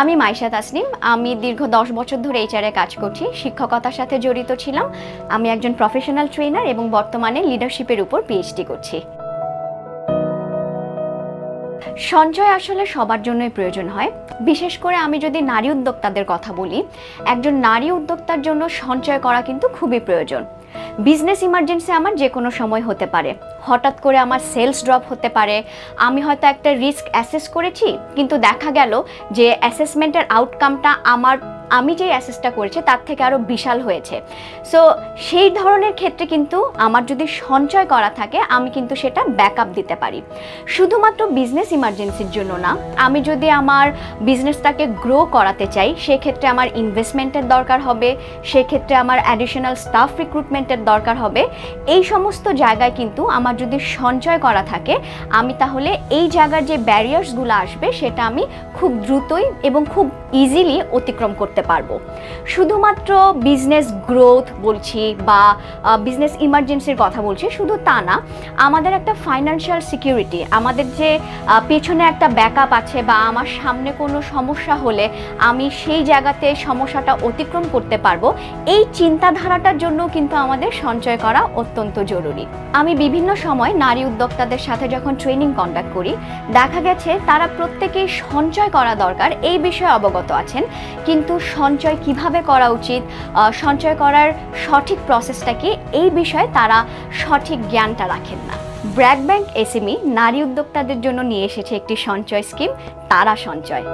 আমি মাইশা তাসনিম, আমি দীর্ঘ দশ বছর ধরে এইচআরে কাজ করছি, শিক্ষকতার সাথে জড়িত ছিলাম, আমি একজন প্রফেশনাল ট্রেনার এবং বর্তমানে লিডারশিপের উপর পিএইচডি করছি। সঞ্চয় আসলে সবার জন্যই প্রয়োজন হয়। বিশেষ করে আমি যদি নারী উদ্যোক্তাদের কথা বলি, একজন নারী উদ্যোক্তার জন্য সঞ্চয় করা কিন্তু খুবই প্রয়োজন। বিজনেস ইমার্জেন্সি আমার যে কোনো সময় হতে পারে। হঠাৎ করে আমার সেলস ড্রপ হতে পারে। আমি হয়তো একটা রিস্ক অ্যাসেস করেছি, কিন্তু দেখা গেল যে অ্যাসেসমেন্টের আউটকামটা আমার আমি যে অ্যাসেসটা করেছি, তার থেকে আরও বিশাল হয়েছে। সো সেই ধরনের ক্ষেত্রে কিন্তু আমার যদি সঞ্চয় করা থাকে, আমি কিন্তু সেটা ব্যাকআপ দিতে পারি। শুধুমাত্র বিজনেস ইমার্জেন্সির জন্য না, আমি যদি আমার বিজনেসটাকে গ্রো করাতে চাই, সেক্ষেত্রে আমার ইনভেস্টমেন্টের দরকার হবে, সেক্ষেত্রে আমার অ্যাডিশনাল স্টাফ রিক্রুটমেন্টের দরকার হবে। এই সমস্ত জায়গায় কিন্তু আমার যদি সঞ্চয় করা থাকে, আমি তাহলে এই জায়গার যে ব্যারিয়ার্সগুলো আসবে, সেটা আমি খুব দ্রুতই এবং খুব ইজিলি অতিক্রম করতে পারব। শুধুমাত্র বিজনেস গ্রোথ বলছি বা বিজনেস ইমার্জেন্সির কথা বলছি, শুধু তা না, আমাদের একটা ফাইন্যান্সিয়াল সিকিউরিটি আমাদের যে পেছনে একটা ব্যাকআপ আছে বা আমার সামনে কোনো সমস্যা হলে আমি সেই জায়গাতে সমস্যাটা অতিক্রম করতে পারব, এই চিন্তাধারাটার জন্য কিন্তু আমাদের সঞ্চয় করা অত্যন্ত জরুরি। আমি বিভিন্ন সময় নারী উদ্যোক্তাদের সাথে যখন ট্রেনিং কন্ডাক্ট করি, দেখা গেছে তারা প্রত্যেকেই সঞ্চয় করা দরকার, এই বিষয়ে অবগত আছেন। কিন্তু সঞ্চয় কীভাবে করা উচিত? সঞ্চয় করার সঠিক প্রসেসটা কি? এই বিষয়ে তারা সঠিক জ্ঞানটা রাখেন না। ব্র্যাক ব্যাংক, এসএমই, নারী উদ্যোক্তাদের জন্য নিয়ে এসেছে একটি সঞ্চয় স্কিম, তারা সঞ্চয়।